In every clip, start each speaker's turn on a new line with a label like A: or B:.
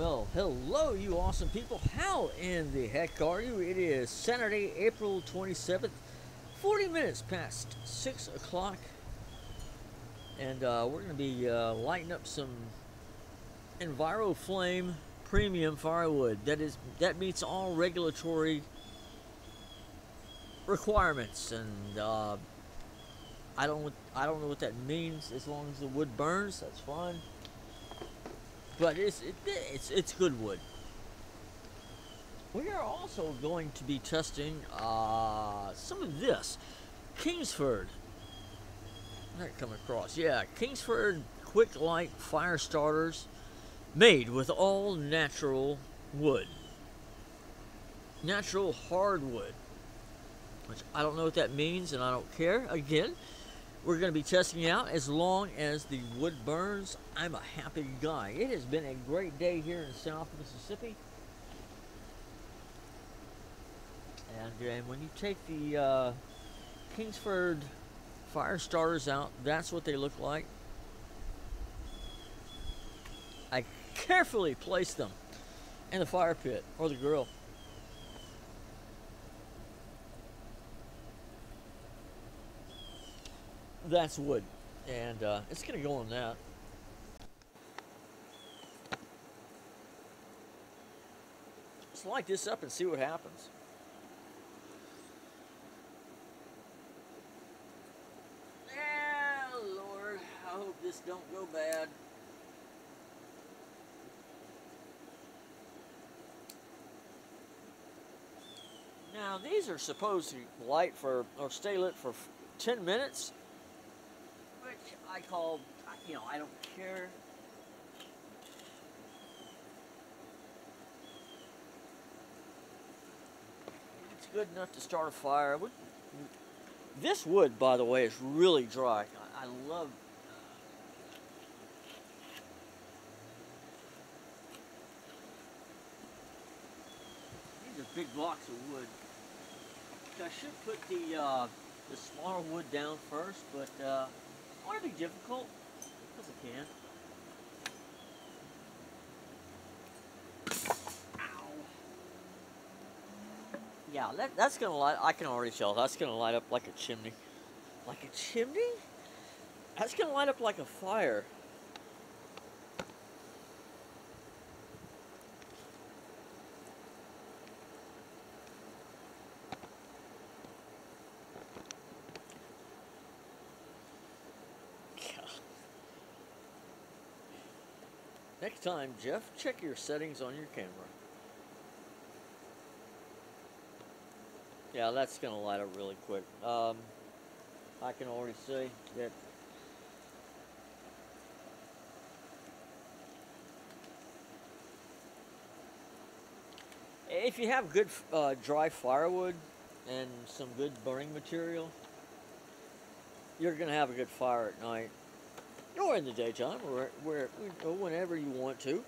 A: Well, hello, you awesome people. How in the heck are you? It is Saturday, April 27th, 40 minutes past 6 o'clock. And uh, we're going to be uh, lighting up some EnviroFlame premium firewood. That is that meets all regulatory requirements, and uh, I don't I don't know what that means. As long as the wood burns, that's fine. But it's it, it's it's good wood. We are also going to be testing uh, some of this Kingsford. That come across, yeah, Kingsford Quick Light fire starters, made with all natural wood, natural hardwood. Which I don't know what that means, and I don't care. Again, we're going to be testing out as long as the wood burns. I'm a happy guy. It has been a great day here in South Mississippi. And, and when you take the uh, Kingsford fire starters out, that's what they look like. I carefully place them in the fire pit or the grill. That's wood, and uh, it's going to go on that. Let's light this up and see what happens. Yeah, Lord, I hope this don't go bad. Now these are supposed to light for or stay lit for 10 minutes, I call, you know, I don't care. It's good enough to start a fire. This wood, by the way, is really dry. I, love These are big blocks of wood. I should put the uh, the smaller wood down first, but uh, want to be difficult because I can. Ow. Yeah, that, that's gonna light. I can already tell that's gonna light up like a chimney. Like a chimney? That's gonna light up like a fire. Next time, Jeff, check your settings on your camera. Yeah, that's going to light up really quick. Um, I can already see that if you have good uh, dry firewood and some good burning material, you're going to have a good fire at night or in the daytime, or where, whenever you want to.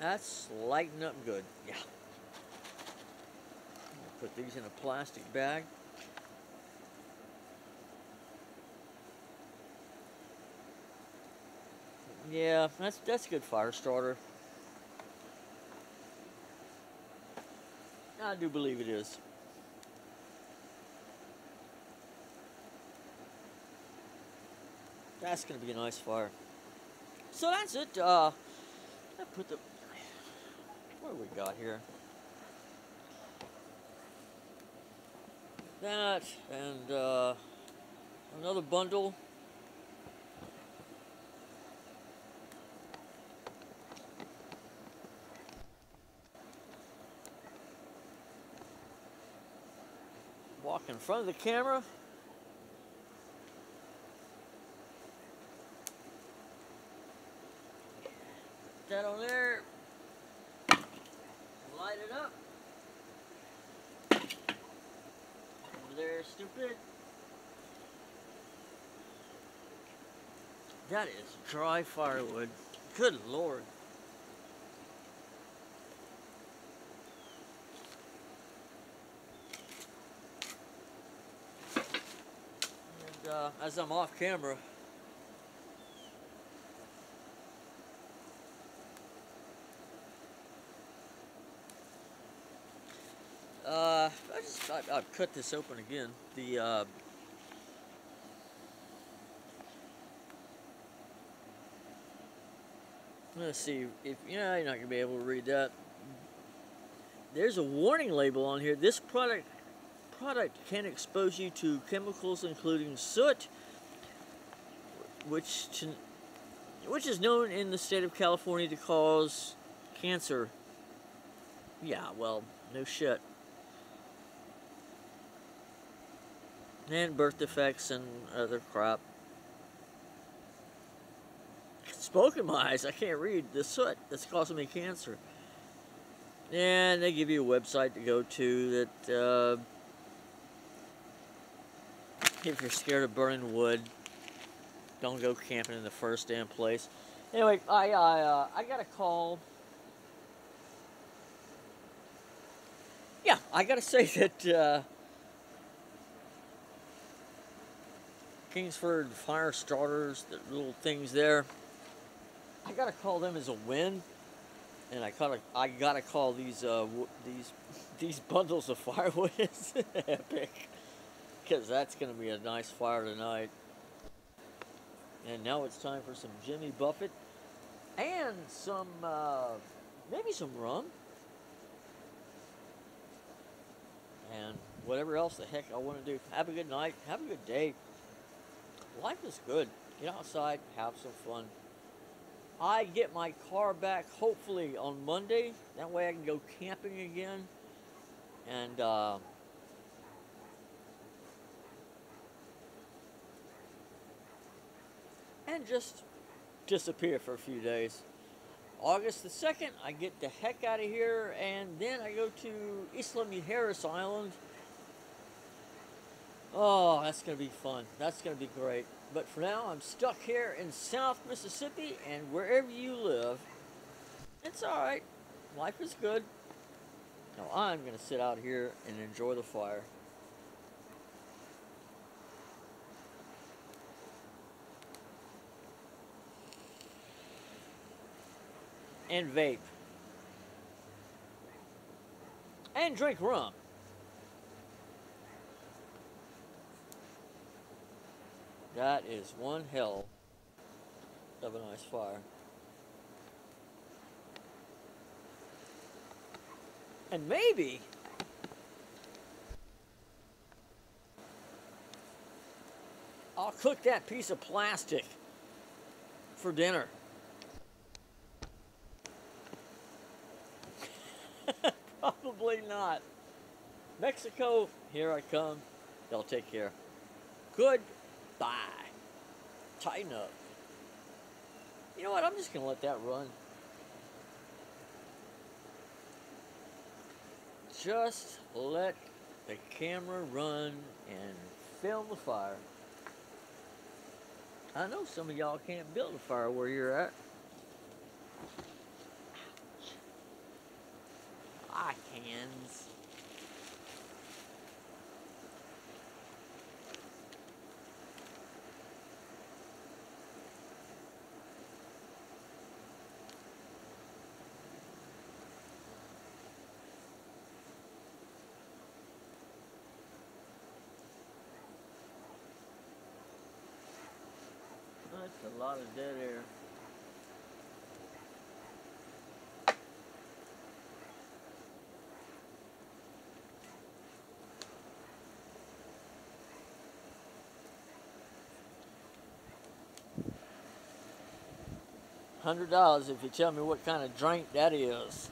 A: That's lighting up good. Yeah. Put these in a plastic bag. Yeah, that's that's a good fire starter. I do believe it is. That's going to be a nice fire. So that's it. Uh, I put the. What do we got here? That and uh, another bundle. Walk in front of the camera. that on there. Light it up. Over there, stupid. That is dry firewood. Good lord. And uh, as I'm off camera, I, I've cut this open again. The uh, let's see if you know you're not gonna be able to read that. There's a warning label on here. This product product can expose you to chemicals including soot, which to, which is known in the state of California to cause cancer. Yeah, well, no shit. And birth defects and other crap. Smoke in my eyes, I can't read the soot that's causing me cancer. And they give you a website to go to that, uh, if you're scared of burning wood, don't go camping in the first damn place. Anyway, I, I, uh, I got a call. Yeah, I gotta say that, uh, Kingsford fire starters, the little things there. I gotta call them as a win, and I gotta I gotta call these uh, these these bundles of firewood epic, because that's gonna be a nice fire tonight. And now it's time for some Jimmy Buffett and some uh, maybe some rum and whatever else the heck I want to do. Have a good night. Have a good day life is good. Get outside, have some fun. I get my car back hopefully on Monday. That way I can go camping again. And uh, and just disappear for a few days. August the 2nd, I get the heck out of here, and then I go to Isla Mujeres Island Oh, that's going to be fun. That's going to be great. But for now, I'm stuck here in South Mississippi, and wherever you live, it's all right. Life is good. Now I'm going to sit out here and enjoy the fire. And vape. And drink rum. That is one hell of a nice fire. And maybe I'll cook that piece of plastic for dinner. Probably not. Mexico, here I come. They'll take care. Good Tighten up. You know what? I'm just going to let that run. Just let the camera run and film the fire. I know some of y'all can't build a fire where you're at. I hands. That's a lot of dead air. Hundred dollars if you tell me what kind of drink that is.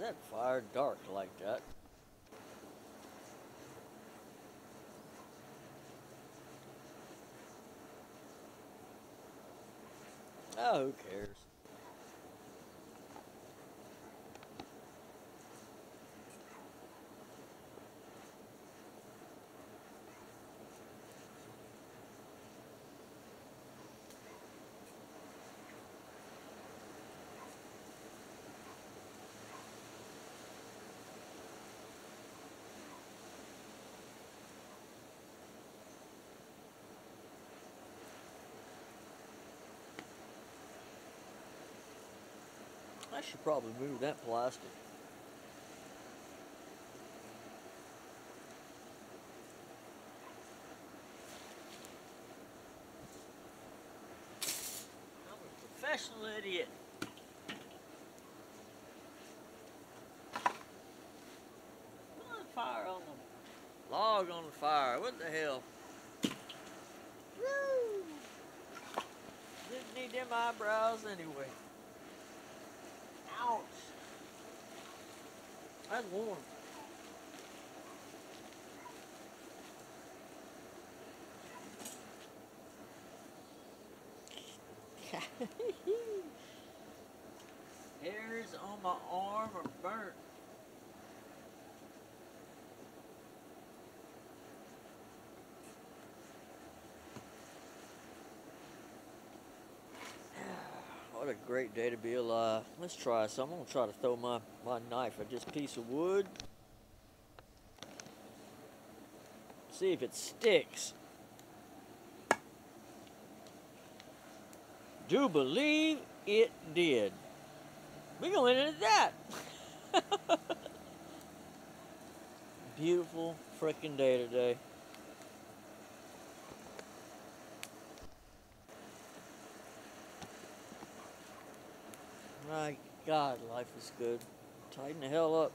A: That fire dark like that? Oh, who cares? I should probably move that plastic. I'm a professional idiot. Put fire on the log on the fire. What the hell? Woo! Didn't need them eyebrows anyway. That's warm. Hairs on my arm are burnt. What a great day to be alive. Let's try some. I'm gonna try to throw my, my knife at this piece of wood. See if it sticks. Do believe it did. We're going into that. Beautiful freaking day today. My God, life is good. Tighten the hell up.